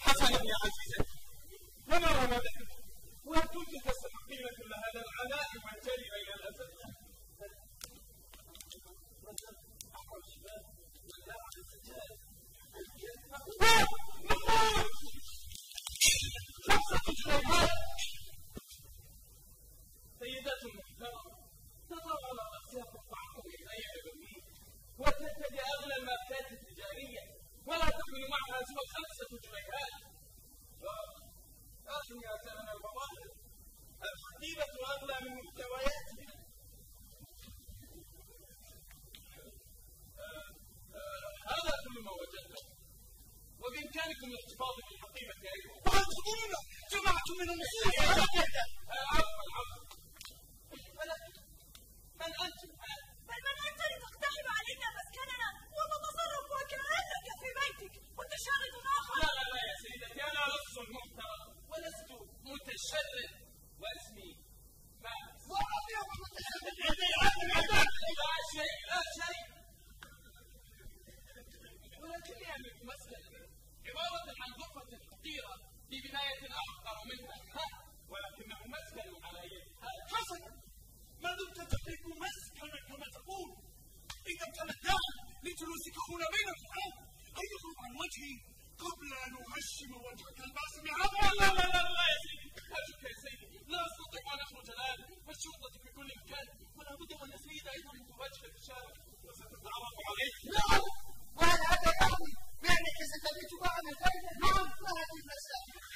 حسنا يا عزيزي وما رمضان تحمل معها سوى خمسة جنيهات لكن يا سلام الفضائل الخطيبة أغلى من محتوياتها آه، آه، هذا كل ما وجدته وبإمكانكم الاحتفاظ بالحقيبة أيضا وأنتم جماعة من المسلمين عفوا عفوا. من أنتم تمتعت لجلوسك هنا بين الحرام هيا اخرج عن وجهي قبل أن أهشم وجهك الباسم عفوا لا لا لا لا يا سيدي. أرجوك يا سيدي. لا أستطيع أن أخرج الآن. والشرطة في كل مكان. ولا بد وأن أسيد أيضا من في الشارع. وستتعرف عليك نعم وهل هذا يعني بأنك ستبيت معنا الليلة؟ نعم. وهذه المسألة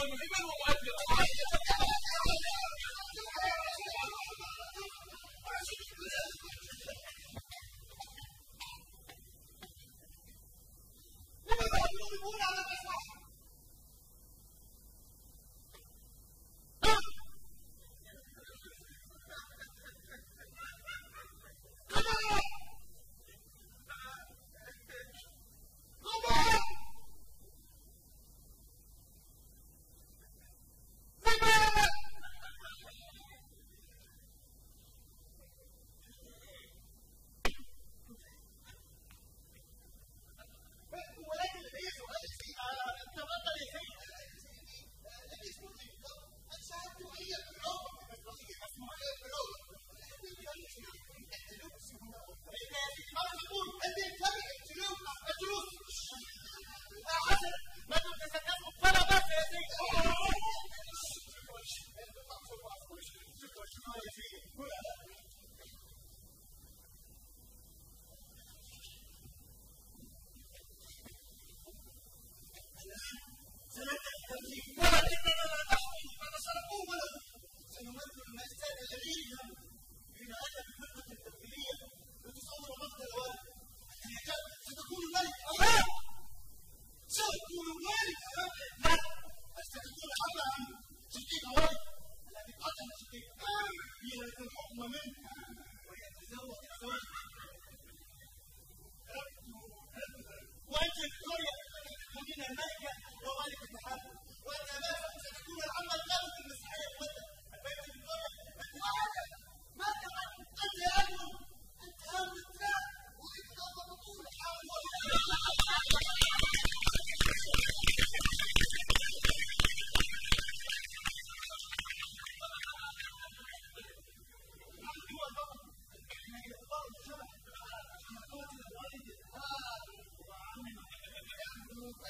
ولكن إذا ما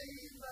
Amen.